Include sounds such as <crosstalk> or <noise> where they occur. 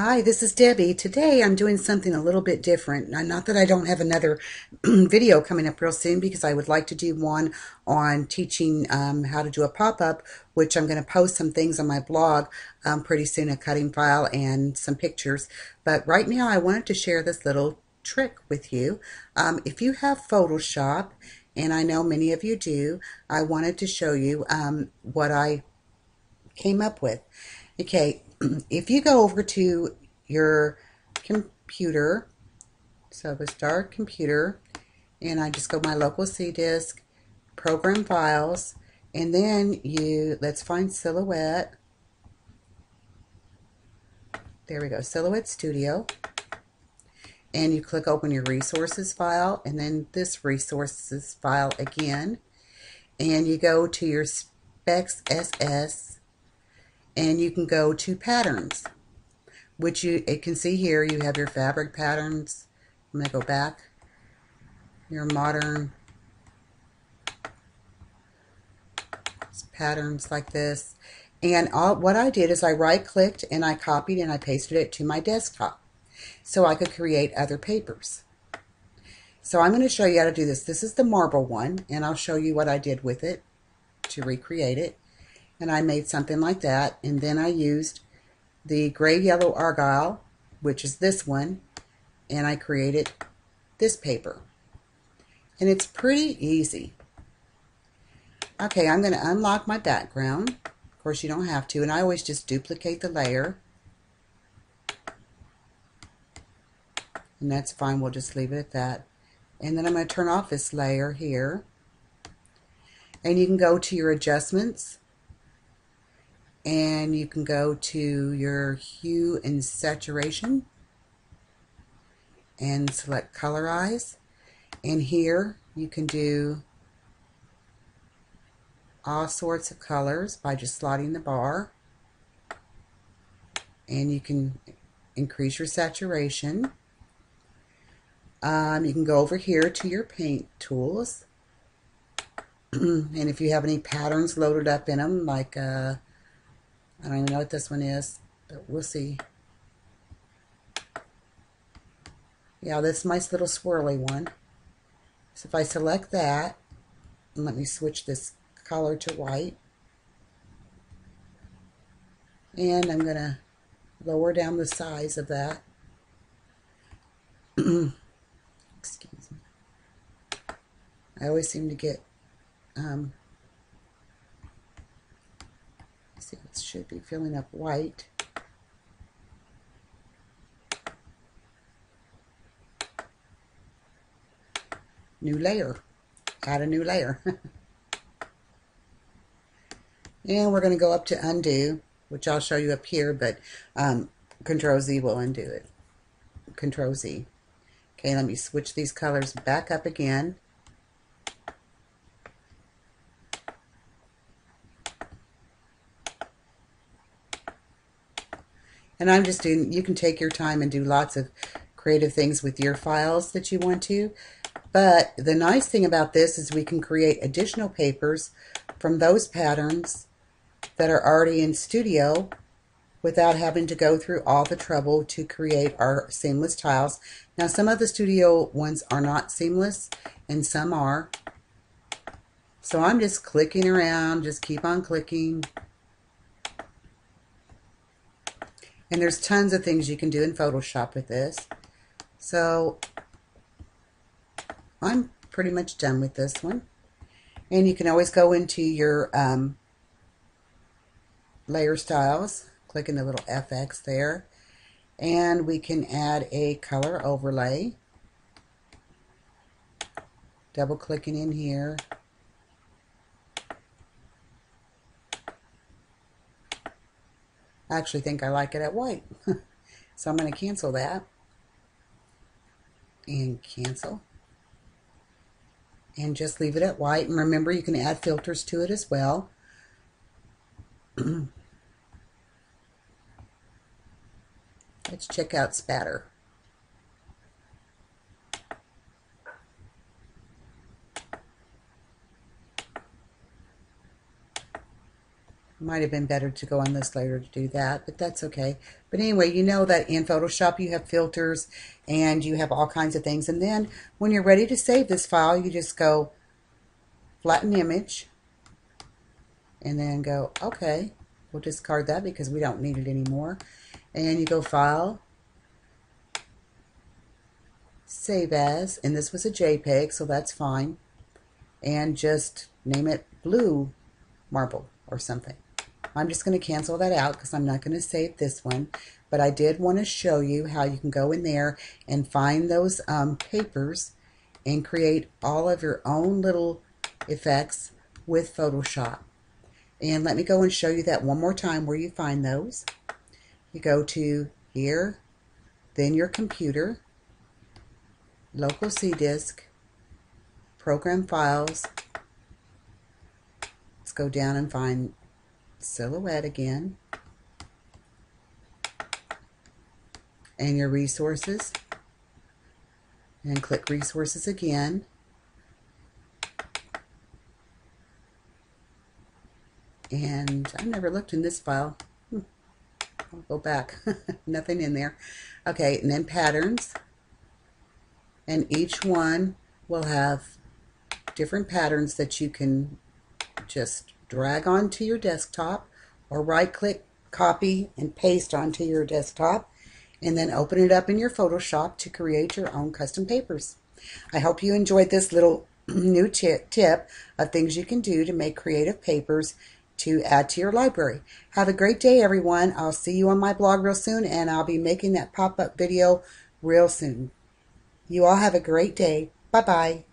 Hi, this is Debbie. Today I'm doing something a little bit different. Not that I don't have another <clears throat> video coming up real soon because I would like to do one on teaching um, how to do a pop-up, which I'm going to post some things on my blog um, pretty soon, a cutting file and some pictures. But right now I wanted to share this little trick with you. Um, if you have Photoshop, and I know many of you do, I wanted to show you um, what I came up with. Okay, <clears throat> if you go over to your computer, so the start computer, and I just go my local C disk, program files, and then you, let's find Silhouette. There we go, Silhouette Studio. And you click open your resources file, and then this resources file again. And you go to your specs SS and you can go to patterns which you can see here you have your fabric patterns. I'm going to go back. Your modern patterns like this. And all, what I did is I right clicked and I copied and I pasted it to my desktop so I could create other papers. So I'm going to show you how to do this. This is the marble one and I'll show you what I did with it to recreate it and I made something like that and then I used the gray yellow argyle which is this one and I created this paper. And it's pretty easy. Okay I'm going to unlock my background. Of course you don't have to and I always just duplicate the layer. And that's fine we'll just leave it at that. And then I'm going to turn off this layer here. And you can go to your adjustments and you can go to your hue and saturation and select colorize. And here you can do all sorts of colors by just sliding the bar. And you can increase your saturation. Um, you can go over here to your paint tools. <clears throat> And if you have any patterns loaded up in them like uh, I don't even know what this one is, but we'll see. Yeah, this nice little swirly one. So if I select that, and let me switch this color to white. And I'm going to lower down the size of that. <clears throat> Excuse me. I always seem to get um, should be filling up white. New layer. Add a new layer. <laughs> and we're going to go up to undo, which I'll show you up here, but um, Control Z will undo it. Control Z. Okay, let me switch these colors back up again. And I'm just doing, you can take your time and do lots of creative things with your files that you want to. But the nice thing about this is we can create additional papers from those patterns that are already in Studio without having to go through all the trouble to create our seamless tiles. Now some of the Studio ones are not seamless and some are. So I'm just clicking around, just keep on clicking. And there's tons of things you can do in Photoshop with this. So I'm pretty much done with this one. And you can always go into your um, layer styles, clicking the little FX there. And we can add a color overlay. Double clicking in here. I actually think I like it at white. <laughs> so I'm going to cancel that. And cancel. And just leave it at white. And remember, you can add filters to it as well. <clears throat> Let's check out spatter. Might have been better to go on this later to do that, but that's okay. But anyway, you know that in Photoshop you have filters and you have all kinds of things. And then when you're ready to save this file, you just go flatten image and then go, okay, we'll discard that because we don't need it anymore. And you go File, Save As, and this was a JPEG, so that's fine. And just name it Blue Marble or something. I'm just going to cancel that out because I'm not going to save this one. But I did want to show you how you can go in there and find those um, papers and create all of your own little effects with Photoshop. And let me go and show you that one more time where you find those. You go to here, then your computer, local C disk, program files. Let's go down and find silhouette again. And your resources. And click resources again. And I never looked in this file. Hmm. I'll go back. <laughs> Nothing in there. Okay, and then patterns. And each one will have different patterns that you can just drag onto your desktop or right click copy and paste onto your desktop and then open it up in your Photoshop to create your own custom papers. I hope you enjoyed this little <clears throat> new tip of things you can do to make creative papers to add to your library. Have a great day, everyone. I'll see you on my blog real soon, and I'll be making that pop-up video real soon. You all have a great day. Bye-bye.